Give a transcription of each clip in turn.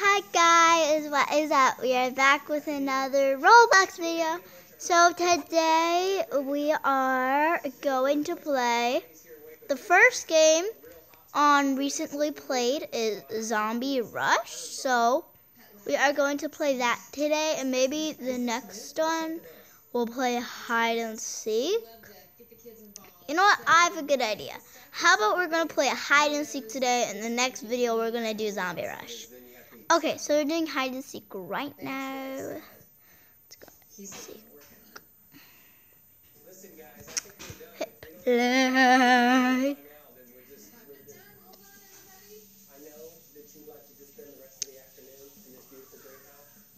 Hi guys, what is up? We are back with another Roblox video. So today we are going to play the first game on recently played is Zombie Rush. So we are going to play that today and maybe the next one we'll play hide and seek. You know what? I have a good idea. How about we're going to play hide and seek today and the next video we're going to do Zombie Rush. Okay, so we're doing hide and seek right now. Let's go. Seek. Play.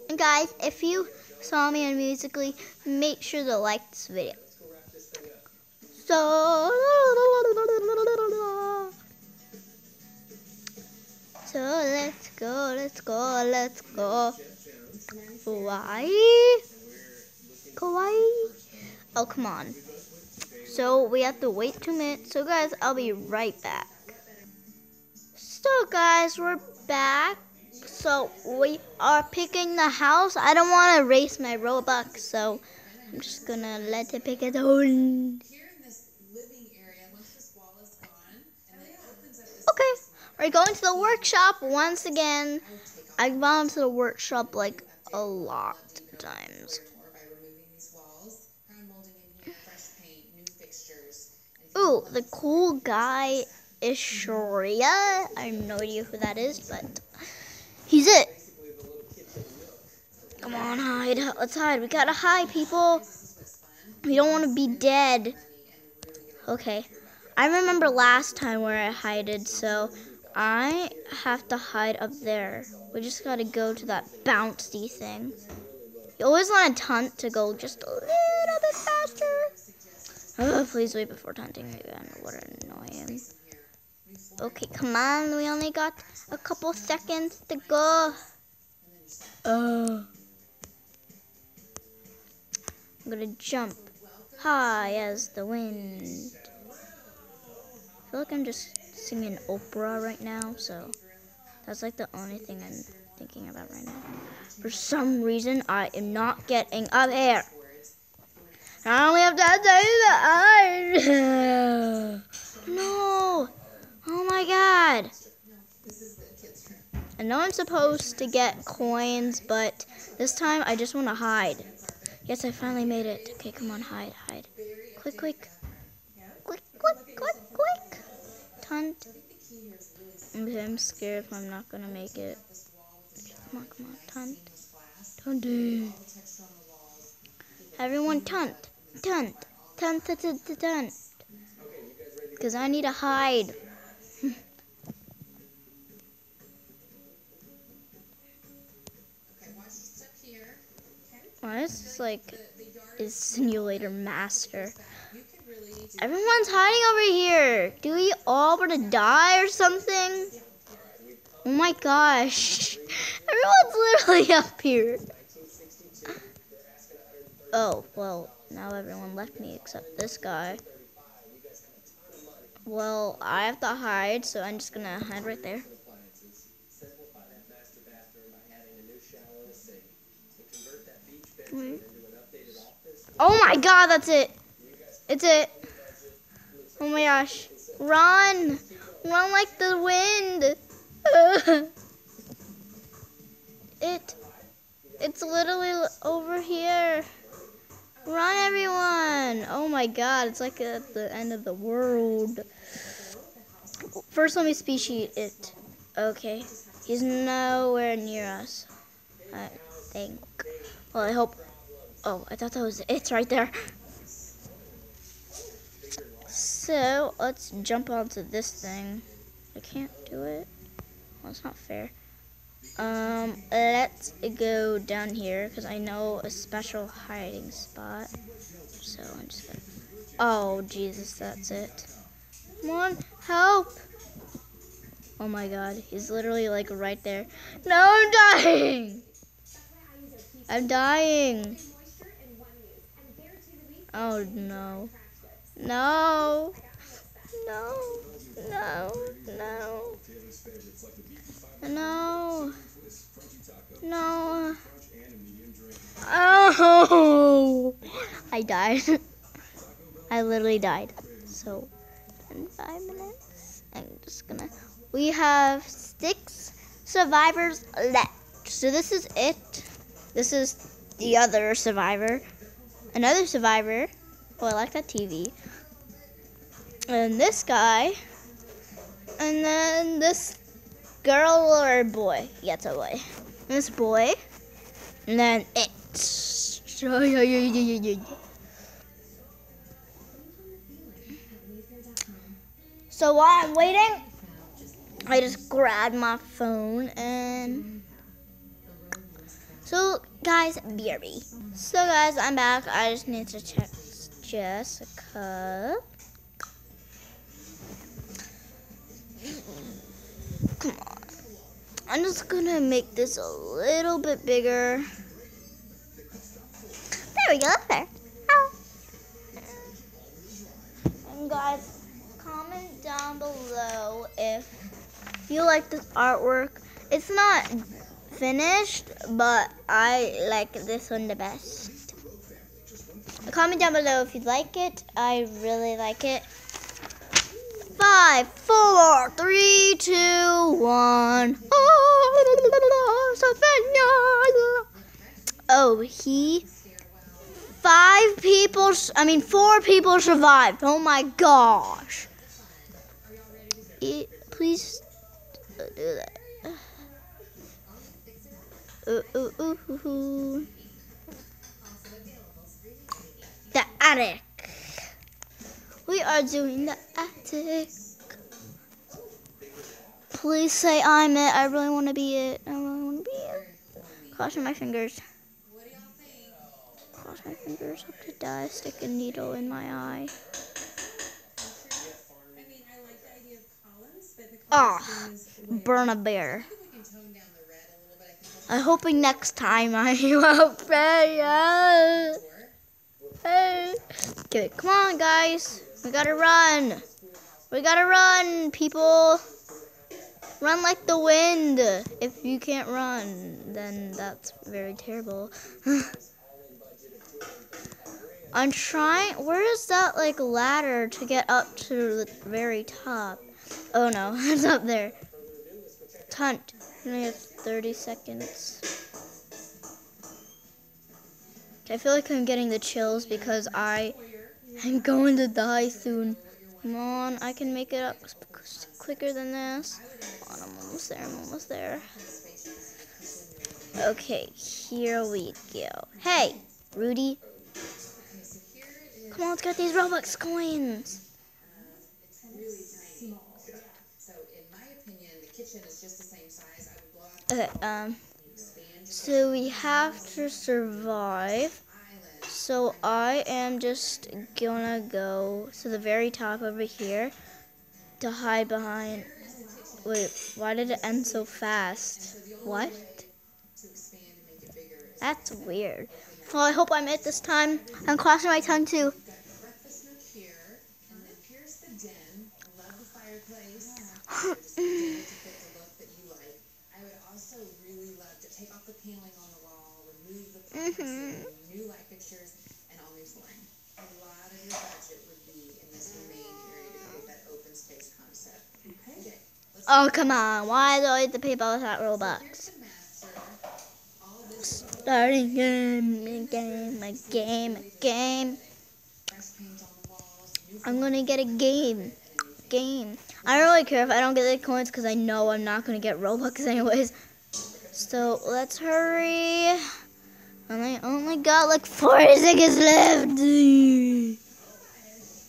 And guys, if you saw me on Musically, make sure to like this video. So, so let's go, let's go, let's go. Kawaii. Kawaii. Oh, come on. So we have to wait two minutes. So guys, I'll be right back. So guys, we're back. So we are picking the house. I don't want to race my Robux, so I'm just gonna let it pick it on. We're going to the workshop once again. I've gone to the workshop like a lot of times. Ooh, the cool guy is Shreya. I have no idea who that is, but he's it. Come on, hide. Let's hide. We gotta hide, people. We don't want to be dead. Okay. I remember last time where I hided, so I have to hide up there. We just gotta go to that bouncy thing. You always want a tunt to go just a little bit faster. Oh, please wait before taunting again. What annoying. Okay, come on. We only got a couple seconds to go. Oh. I'm gonna jump high as the wind. I feel like I'm just singing Oprah right now, so that's like the only thing I'm thinking about right now. For some reason, I am not getting up here. I only have to say that. no. Oh my god. I know I'm supposed to get coins, but this time I just want to hide. Yes, I finally made it. Okay, come on, hide, hide. Quick. Quick, quick, quick, quick. Okay, I'm scared if I'm not going to make it. Come on, come on, tunt. Tunt. Everyone tunt. Tunt. Tunt, tunt, tunt, tunt. Because I need to hide. Why is this like is simulator master? Everyone's hiding over here. Do we all want to die or something? Oh my gosh. Everyone's literally up here. Oh, well, now everyone left me except this guy. Well, I have to hide, so I'm just gonna hide right there. Oh my god, that's it. It's it. Oh my gosh. Run. Run like the wind. it. It's literally over here. Run, everyone. Oh my god, it's like at the end of the world. First, let me species it. Okay. He's nowhere near us. I think. Well, I hope. Oh, I thought that was it right there. So, let's jump onto this thing. I can't do it. Well, it's not fair. Um, let's go down here because I know a special hiding spot. So I'm just gonna. Oh Jesus, that's it. Come on, help! Oh my God, he's literally like right there. No, I'm dying. I'm dying. Oh no. No. No. No. No. No. No. Oh, I died. I literally died. So, in five minutes, I'm just gonna. We have six survivors left. So this is it. This is the other survivor. Another survivor. Oh, I like that TV. And this guy. And then this girl or boy. Yeah, it's a boy. This boy. And then it. So while I'm waiting, I just grabbed my phone and so guys, BRB. So guys, I'm back. I just need to check Jessica. Come on. I'm just gonna make this a little bit bigger. There we go, there. Oh. And guys, comment down below if you like this artwork. It's not finished, but I like this one the best. Comment down below if you like it. I really like it. Five, four, three, two, one. Oh, he. Five people, I mean, four people survived. Oh my gosh. It, please do that. Ooh, ooh, ooh, ooh, ooh. The attic. We are doing the attic. Please say I'm it. I really want to be it. I really want to be it. Crossing my fingers. Cross my fingers. Hope to die. Stick a needle in my eye. Ah, burn a bear. I'm hoping next time I won't fail. Hey. Okay, come on, guys. We gotta run. We gotta run, people. Run like the wind. If you can't run, then that's very terrible. I'm trying. Where is that like ladder to get up to the very top? Oh no, it's up there. Hunt. Only have 30 seconds. I feel like I'm getting the chills because I am going to die soon. Come on, I can make it up quicker than this. On, I'm almost there, I'm almost there. Okay, here we go. Hey, Rudy. Come on, let's get these Robux coins. Okay, um, so we have to survive. So I am just gonna go to the very top over here to hide behind. Wait, why did it end so fast? What? That's weird. Well, I hope I'm it this time. I'm crossing my tongue too. Mm-hmm. New light fixtures and all new flooring. A lot of your budget would be in this main area to create that open space concept. Okay. Oh come on! Why do I have to pay both that Robux? Starting game, a game, a game, a game. I'm gonna get a game, game. I don't really care if I don't get the coins because I know I'm not gonna get Robux anyways. So let's hurry. And I only got like four seconds left.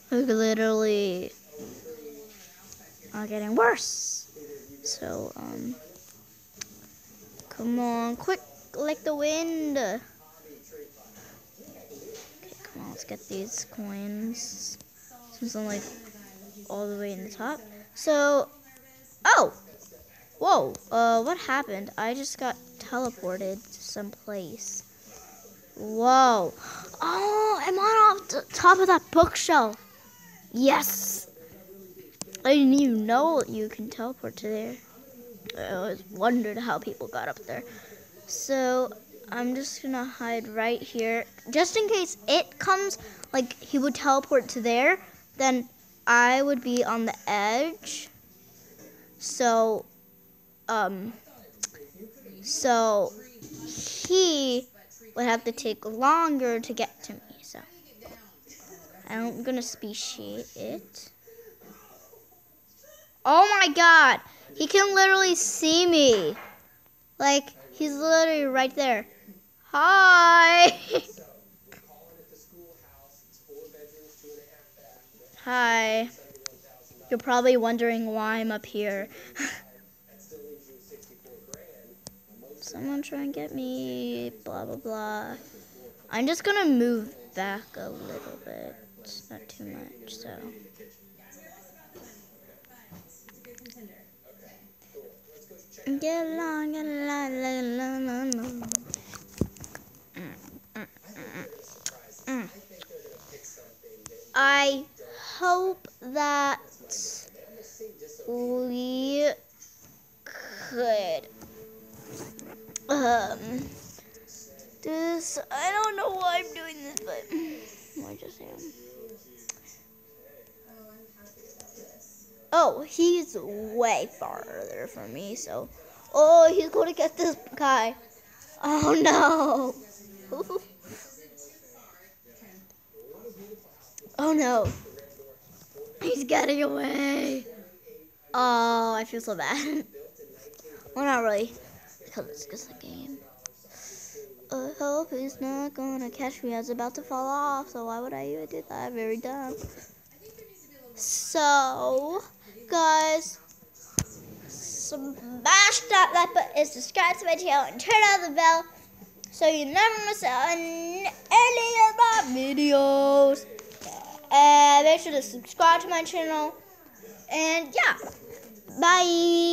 Like literally are getting worse. So, um, come on, quick, like the wind. Okay, come on, let's get these coins. Since I'm like all the way in the top. So, oh, whoa, uh, what happened? I just got teleported to some place. Whoa. Oh, I'm I off the top of that bookshelf. Yes. I didn't even know you can teleport to there. I always wondered how people got up there. So I'm just gonna hide right here, just in case it comes. Like he would teleport to there, then I would be on the edge. So, um, so he would have to take longer to get to me. So I'm gonna species it. Oh my god! He can literally see me. Like, he's literally right there. Hi! Hi. You're probably wondering why I'm up here. Someone try and get me, blah, blah, blah. I'm just gonna move back a little bit. Not too much, so. Get along, get along, get along, mm, mm. I hope that we could um this. I don't know why I'm doing this, but I just am. Oh, he's way farther from me, so. Oh, he's going to get this guy. Oh no. oh no. He's getting away. Oh, I feel so bad. well, not really, because it's just a game. I hope he's not gonna catch me. I was about to fall off, so why would I even do that? Very dumb. So, guys, smash that like button subscribe to my channel and turn on the bell so you never miss out on any of my videos. And make sure to subscribe to my channel. And yeah, bye.